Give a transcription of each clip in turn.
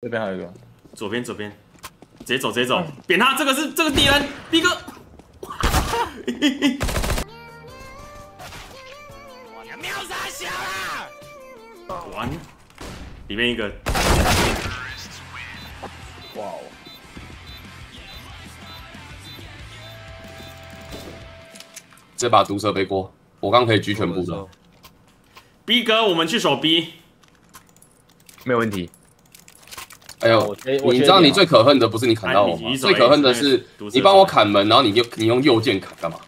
这边还有一个，左边左边，直接走直接走，扁他，这个是这个敌人，B 哥。秒杀小啦！完，里面一个，哇哦，这把毒蛇背锅，我刚可以狙全部的。B 哥，我们去守 B。没有问题。哎呦你知道你最可恨的不是你砍到我吗？最可恨的是你帮我砍门，然后你用你用右键砍干嘛？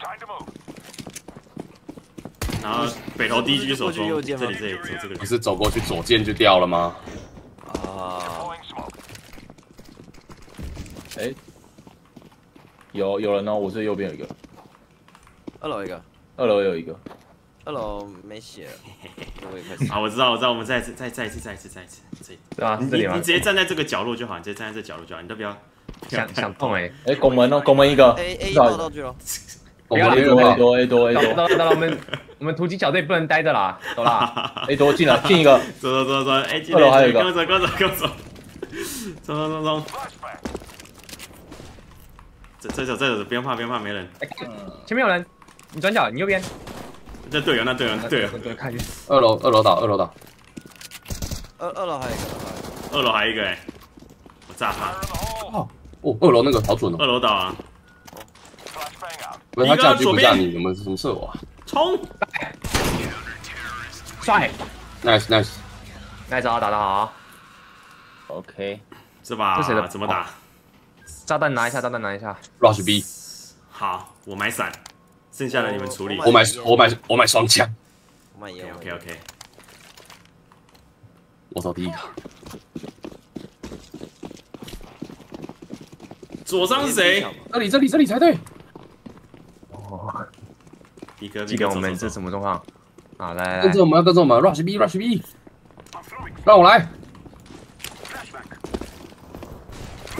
然后北头第一狙手过去中，右键吗这里这里走这个不是走过去左键就掉了吗？啊，哎，有有人哦，我这右边有一个，二楼一个，二楼有一个，二楼没血。了，我也开始。啊，我知道我知道，我们再一次再再一次再一次再一次，这对啊，你你你直？接站在这个角落就好，你直接站在这角落就好，你都不要 想想痛哎！哎，拱门哦，拱门一个。A A 至少到道具了，我不要，A 多 A 多 A 多 A 到多。到到了，我们我们突击小队不能待着啦，走啦！A 多进来进一个，走走走走，哎，进二楼还有一个。跟我走跟我走跟我走，走走走走，这这走这走，不用怕不用怕，没人，哎前面有人，你转角，你右边。那队友那队友那队友，对，看见。二楼二楼倒二楼倒，二二楼还有一个，二楼还有一个。哎，我炸他，哦，二楼那个好准哦，二楼倒啊，不是他架狙不架你，有没有什么射我啊？冲！帅，？Nice nice，那招打得好，OK，这把这谁的？怎么打？炸弹拿一下，炸弹拿一下。Rush B，好，我买伞，剩下的你们处理。我买我买我买双枪，我买烟 OK OK，我走第一个。左上是谁？这里这里这里才对。哦，一个记得我们这什么状况？好，来来来跟着，我们跟着我们，Rush B Rush B，让我来。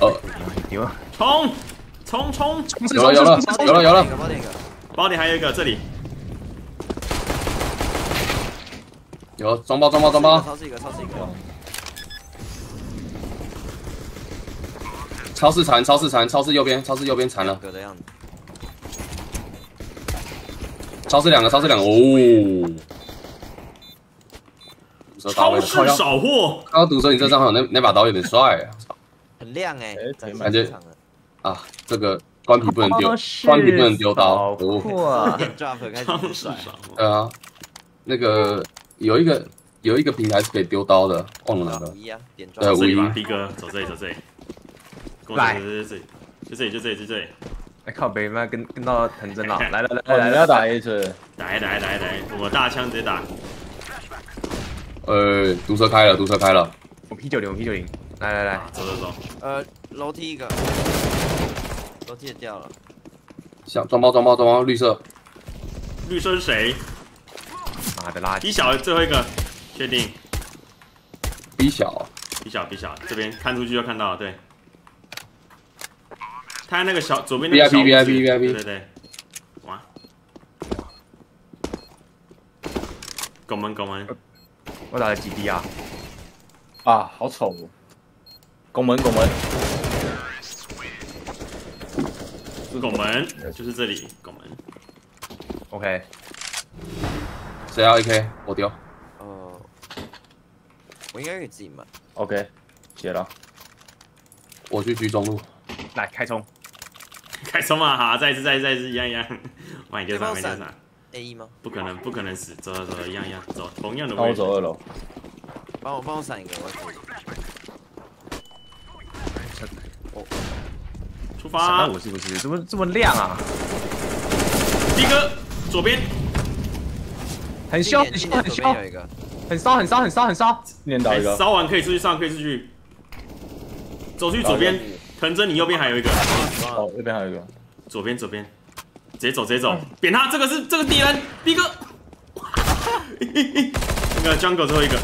呃，有冲冲冲！有了有了有了有了，包点一个，包点还有一个，这里。有装包装包装包，超市一个，超市一个，超市残超市残超市右边超市右边残了，个的样子。超市两个超市两个哦。超市扫货，刚刚毒蛇你这张好那那把刀有点帅啊！很亮哎、感觉啊，这个关皮不能丢，关皮不能丢刀。哇哦，货点 drop 开始帅，市扫货。对啊，那个有一个有一个平台是可以丢刀的，忘了哪个五。一啊，点对五一这里吧，B 哥，走这里，走这里，来这里，这里，就这里，就这里，就这里，哎靠北，妈跟跟到藤真了，来来来哦，来来要打一次打一打一打一打来，我大枪直接打，呃，毒蛇开了，毒蛇开了，我 P 九零，我 P 九零，来来来，走走走，呃，楼梯一个，楼梯也掉了，小装包装包装包，绿色，绿色是谁？妈的垃圾，一小最后一个，确定？B 小，比小比小，这边看出去就看到了，对。他那个小左边那个小 VIP VIP VIP，对对对，哇！拱门拱门，我打了几滴啊？啊，好丑哦，拱门拱门，拱门就是这里，拱门。OK，谁要 AK？我丢。呃，我应该可以自己买，OK，解了，我去居中路，来开冲，开冲嘛，好，再一次再一次再一次一样一样，买丢上买丢可以帮我上，A 一吗？不可能不可能死，走走走，一样一样走，同样的位置，走二楼，帮我帮我闪一个，我要自己出闪发到我是不是？怎么这么亮啊？第一个左边，很凶，很凶，很凶，左边有一个，很烧，很烧，很烧，很烧。哎念到一个，烧完可以出去上，可以出去，走去左边，藤真你右边还有一个，哦，右边还有一个，左边左边，直接走直接走，扁他，这个是这个敌人，B 哥，那个 Jungle 最后一个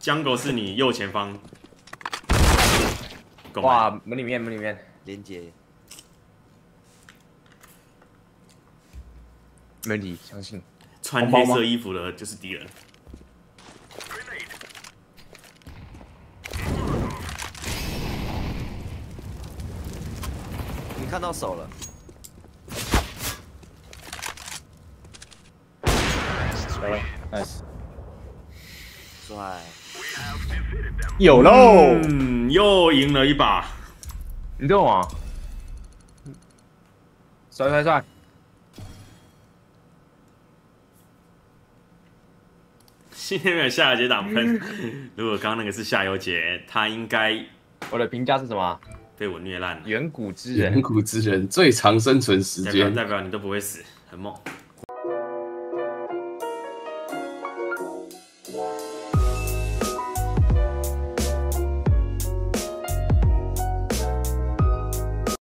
，Jungle 是你右前方，哇，门里面，门里面，连接。没问题，相信。穿黑色衣服的就是敌人。你看到手了。来了，nice，帅。有喽，嗯，又赢了一把。你对我啊，帅帅帅！今天没有下游节挡分，如果刚刚那个是下游节，他应该我的评价是什么？被我虐烂了。远古之人远人，古之人最长生存时间，代表你都不会死，很猛。